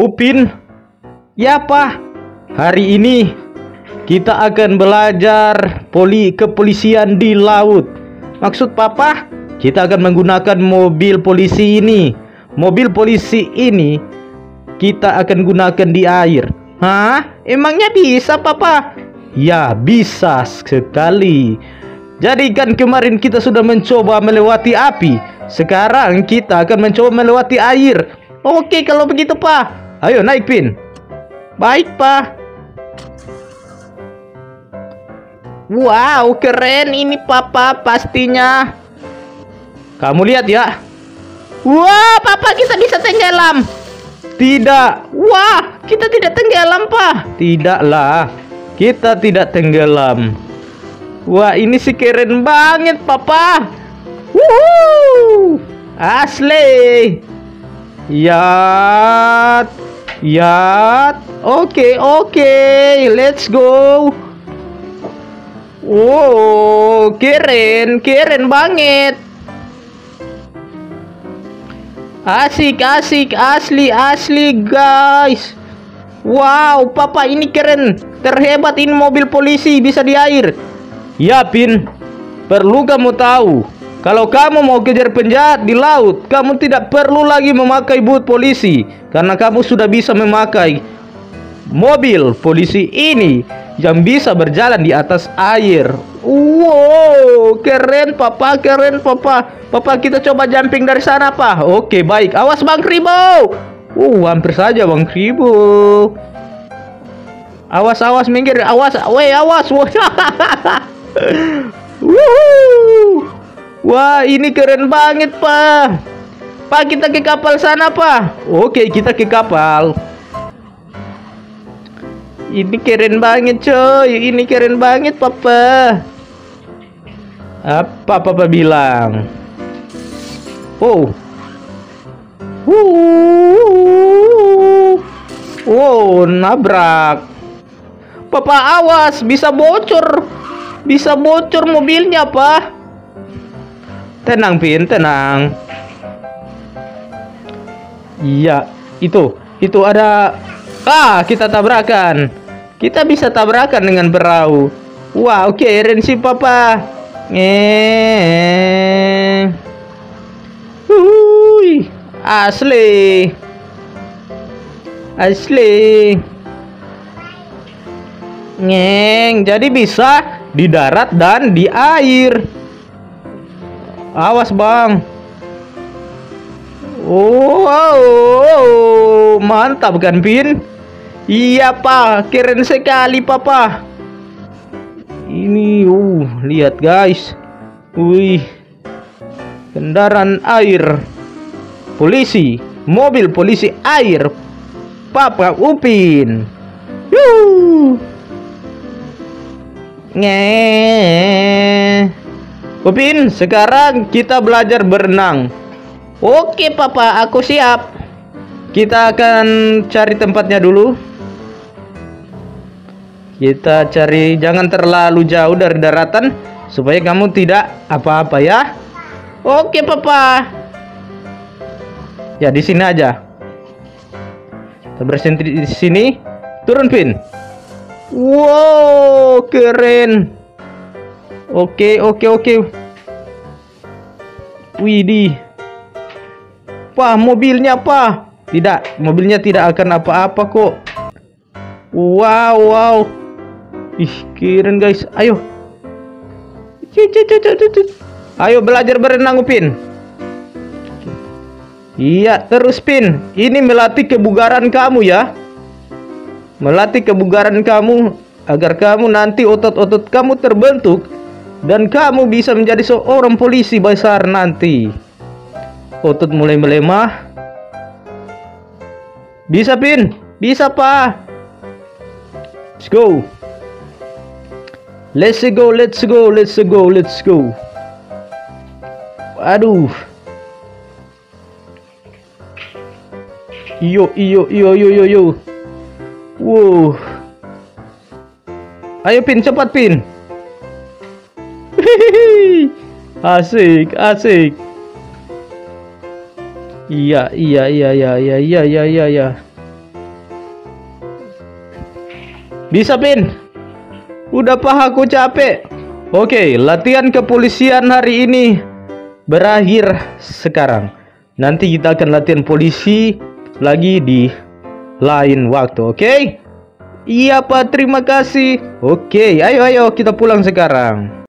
Upin, ya Pak. Hari ini kita akan belajar poli kepolisian di laut. Maksud Papa, kita akan menggunakan mobil polisi ini. Mobil polisi ini kita akan gunakan di air. Hah? Emangnya bisa, Papa? Ya, bisa sekali. Jadi kan kemarin kita sudah mencoba melewati api. Sekarang kita akan mencoba melewati air. Oke, kalau begitu, Pak. Ayo naik pin. Baik, Pak. Wow, keren ini papa pastinya. Kamu lihat ya. Wah, papa kita bisa tenggelam. Tidak. Wah, kita tidak tenggelam, Pak. Tidaklah. Kita tidak tenggelam. Wah, ini sih keren banget, papa. Wuh! Asli. Ya, Ya, oke oke, let's go. Wow, keren, keren banget. Asik, asik, asli, asli, guys. Wow, papa ini keren. Terhebat ini mobil polisi bisa di air. Ya, Pin. Perlu kamu tahu, kalau kamu mau kejar penjahat di laut, kamu tidak perlu lagi memakai boot polisi karena kamu sudah bisa memakai mobil polisi ini yang bisa berjalan di atas air. Wow, keren papa, keren papa. Papa kita coba jumping dari sana, Pak. Oke, baik. Awas Bang Kribo. Uh, hampir saja Bang Kribo. Awas, awas minggir. Awas, weh, awas. Wuh. Wah, ini keren banget, Pak. Pak, kita ke kapal sana, Pak. Oke, kita ke kapal. Ini keren banget, coy. Ini keren banget, Papa. Apa Papa bilang? Oh. Wow, nabrak. Papa awas, bisa bocor. Bisa bocor mobilnya, Pak. Tenang, Pin, tenang. Iya, itu. Itu ada Ah, kita tabrakan. Kita bisa tabrakan dengan perahu. Wah, oke, okay, Rensi Papa. Eh. Hui, asli. Asli. Ngeng, jadi bisa di darat dan di air. Awas bang. Oh, oh, mantap kan Pin? Iya pak, keren sekali papa. Ini, uh, lihat guys. Wih, kendaraan air, polisi, mobil polisi air, Papa Upin. Yuh. Nge. Upin, sekarang kita belajar berenang. Oke, Papa, aku siap. Kita akan cari tempatnya dulu. Kita cari jangan terlalu jauh dari daratan supaya kamu tidak apa-apa ya. Oke, Papa. Ya, di sini aja. Kita di sini. Turun, Pin. Wow, keren. Oke, oke, oke. Widih. Wah, mobilnya apa? Tidak, mobilnya tidak akan apa-apa kok. Wow, wow. Ih, keren guys. Ayo. Ayo belajar berenang, Upin. Iya, terus Pin. Ini melatih kebugaran kamu ya. Melatih kebugaran kamu agar kamu nanti otot-otot kamu terbentuk dan kamu bisa menjadi seorang polisi besar nanti. Otot mulai melemah. Bisa, Pin. Bisa, Pak. Let's go. Let's go, let's go, let's go, let's go. Aduh. Iyo, iyo, iyo, iyo, iyo, iyo. Wow. Ayo, Pin, cepat, Pin. Asik, asik. Iya, iya, iya, iya, iya, iya, iya, iya, iya. Bisa, Pin. Udah pahaku capek. Oke, latihan kepolisian hari ini berakhir sekarang. Nanti kita akan latihan polisi lagi di lain waktu, oke? Iya, Pak. Terima kasih. Oke, ayo ayo kita pulang sekarang.